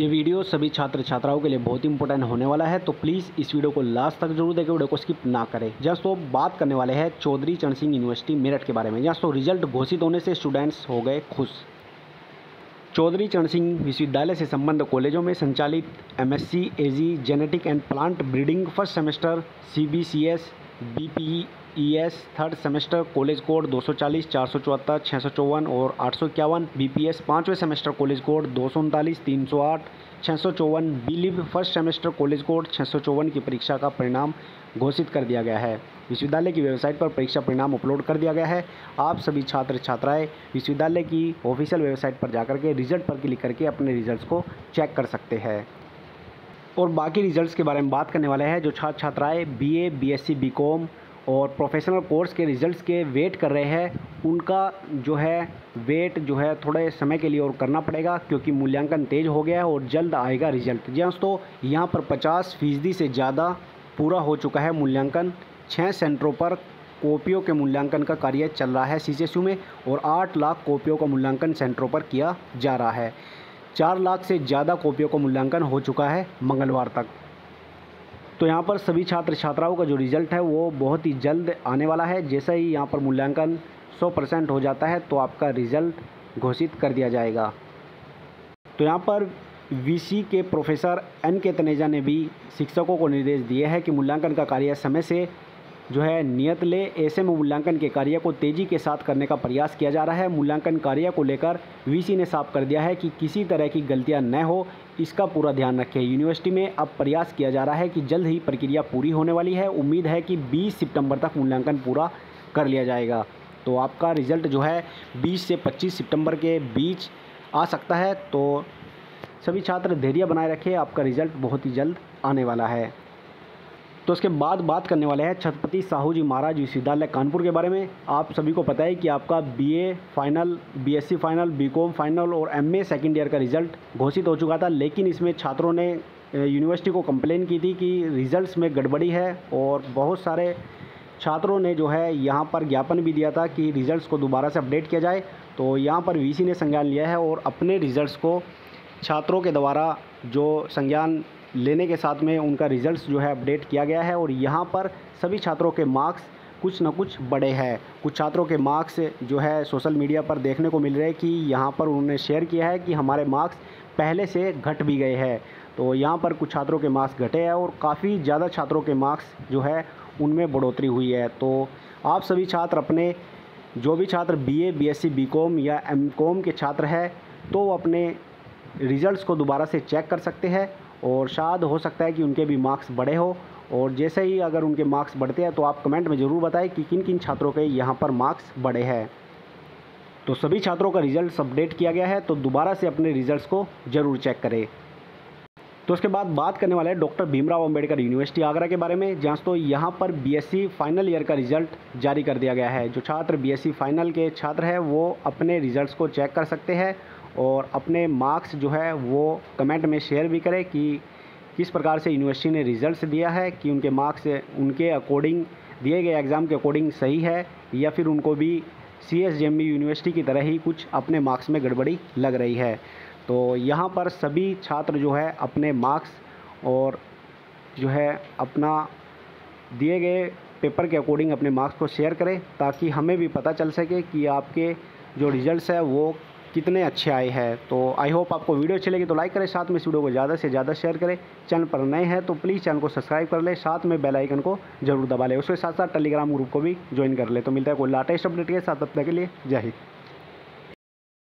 ये वीडियो सभी छात्र छात्राओं के लिए बहुत इंपॉर्टेंट होने वाला है तो प्लीज़ इस वीडियो को लास्ट तक ज़रूर देखें, वीडियो को स्किप ना करें। जस्ट तो बात करने वाले हैं चौधरी चरण सिंह यूनिवर्सिटी मेरठ के बारे में। जस्ट तो रिज़ल्ट घोषित होने से स्टूडेंट्स हो गए खुश। चौधरी चरण सिंह विश्वविद्यालय से संबंध कॉलेजों में संचालित MSc AG genetic and plant breeding first semester CBCS BPES third semester college code 240 474 654 और आठ सौ इक्यावन बीपीएस पाँचवें सेमेस्टर कॉलेज कोड दो सौ उनतालीस तीन सौ आठ छः सौ चौवन बीलिव फ़र्स्ट सेमेस्टर कॉलेज कोड छः सौ चौवन की परीक्षा का परिणाम घोषित कर दिया गया है। विश्वविद्यालय की वेबसाइट पर परीक्षा परिणाम अपलोड कर दिया गया है। आप सभी छात्र छात्राएँ विश्वविद्यालय की ऑफिशियल वेबसाइट पर जाकर के रिज़ल्ट पर क्लिक करके अपने रिजल्ट्स को चेक कर सकते हैं। और बाकी रिजल्ट्स के बारे में बात करने वाले हैं जो छात्र छात्राएँ बीए, बीएससी, बीकॉम और प्रोफेशनल कोर्स के रिजल्ट्स के वेट कर रहे हैं। उनका जो है वेट जो है थोड़े समय के लिए और करना पड़ेगा क्योंकि मूल्यांकन तेज़ हो गया है और जल्द आएगा रिज़ल्ट जी तो यहाँ पर पचास फ़ीसदी से ज़्यादा पूरा हो चुका है मूल्यांकन। छः सेंटरों पर कॉपियों के मूल्यांकन का कार्य चल रहा है सी में और आठ लाख कॉपियों का मूल्यांकन सेंटरों पर किया जा रहा है। चार लाख से ज़्यादा कॉपियों का मूल्यांकन हो चुका है मंगलवार तक। तो यहाँ पर सभी छात्र छात्राओं का जो रिज़ल्ट है, वो बहुत ही जल्द आने वाला है। जैसा ही यहाँ पर मूल्यांकन 100 परसेंट हो जाता है तो आपका रिज़ल्ट घोषित कर दिया जाएगा। तो यहाँ पर वीसी के प्रोफेसर एन के तनेजा ने भी शिक्षकों को निर्देश दिए हैं कि मूल्यांकन का कार्य समय से जो है नियत ले ऐसे में मूल्यांकन के कार्य को तेज़ी के साथ करने का प्रयास किया जा रहा है। मूल्यांकन कार्य को लेकर वीसी ने साफ़ कर दिया है कि किसी तरह की गलतियाँ न हो, इसका पूरा ध्यान रखें। यूनिवर्सिटी में अब प्रयास किया जा रहा है कि जल्द ही प्रक्रिया पूरी होने वाली है। उम्मीद है कि बीस सितंबर तक मूल्यांकन पूरा कर लिया जाएगा। तो आपका रिज़ल्ट जो है, बीस से पच्चीस सितंबर के बीच आ सकता है। तो सभी छात्र धैर्य बनाए रखें, आपका रिज़ल्ट बहुत ही जल्द आने वाला है। तो उसके बाद बात करने वाले हैं छत्रपति साहू जी महाराज विश्वविद्यालय कानपुर के बारे में। आप सभी को पता है कि आपका BA final BSc final BCom final और एमए सेकेंड ईयर का रिज़ल्ट घोषित हो चुका था, लेकिन इसमें छात्रों ने यूनिवर्सिटी को कंप्लेन की थी कि रिज़ल्ट्स में गड़बड़ी है और बहुत सारे छात्रों ने जो है यहाँ पर ज्ञापन भी दिया था कि रिज़ल्ट को दोबारा से अपडेट किया जाए। तो यहाँ पर वीसी ने संज्ञान लिया है और अपने रिज़ल्ट को छात्रों के द्वारा जो संज्ञान लेने के साथ में उनका रिज़ल्ट जो है अपडेट किया गया है और यहाँ पर सभी छात्रों के मार्क्स कुछ न कुछ बड़े हैं। कुछ छात्रों के मार्क्स जो है सोशल मीडिया पर देखने को मिल रहे हैं कि यहाँ पर उन्होंने शेयर किया है कि हमारे मार्क्स पहले से घट भी गए हैं। तो यहाँ पर कुछ छात्रों के मार्क्स घटे हैं और काफ़ी ज़्यादा छात्रों के मार्क्स जो है उनमें बढ़ोतरी हुई है। तो आप सभी छात्र अपने जो भी छात्र बीए, बीएससी, बीकॉम या एमकॉम के छात्र हैं तो अपने रिज़ल्ट्स को दोबारा से चेक कर सकते हैं और शायद हो सकता है कि उनके भी मार्क्स बढ़े हो। और जैसे ही अगर उनके मार्क्स बढ़ते हैं तो आप कमेंट में ज़रूर बताएँ कि किन किन छात्रों के यहाँ पर मार्क्स बढ़े हैं। तो सभी छात्रों का रिज़ल्ट अपडेट किया गया है तो दोबारा से अपने रिज़ल्ट को ज़रूर चेक करें। तो उसके बाद बात करने वाले हैं डॉक्टर भीमराव अंबेडकर यूनिवर्सिटी आगरा के बारे में। जहाँ तो यहाँ पर बीएससी फाइनल ईयर का रिज़ल्ट जारी कर दिया गया है। जो छात्र बीएससी फाइनल के छात्र हैं, वो अपने रिज़ल्ट को चेक कर सकते हैं और अपने मार्क्स जो है वो कमेंट में शेयर भी करें कि किस प्रकार से यूनिवर्सिटी ने रिज़ल्ट दिया है, कि उनके मार्क्स उनके अकॉर्डिंग दिए गए एग्ज़ाम के अकॉर्डिंग सही है या फिर उनको भी सी एस यूनिवर्सिटी की तरह ही कुछ अपने मार्क्स में गड़बड़ी लग रही है। तो यहाँ पर सभी छात्र जो है अपने मार्क्स और जो है अपना दिए गए पेपर के अकॉर्डिंग अपने मार्क्स को शेयर करें, ताकि हमें भी पता चल सके कि आपके जो रिज़ल्ट है वो कितने अच्छे आए हैं तो आई होप आपको वीडियो अच्छी लगी तो लाइक करें, साथ में इस वीडियो को ज़्यादा से ज़्यादा शेयर करें। चैनल पर नए हैं तो प्लीज़ चैनल को सब्सक्राइब कर लें, साथ में बेल आइकन को ज़रूर दबा लें। उसके साथ साथ टेलीग्राम ग्रुप को भी ज्वाइन कर ले। तो मिलता है कोई लाटेस्ट अपडेट के साथ अपने के लिए जय हिंद।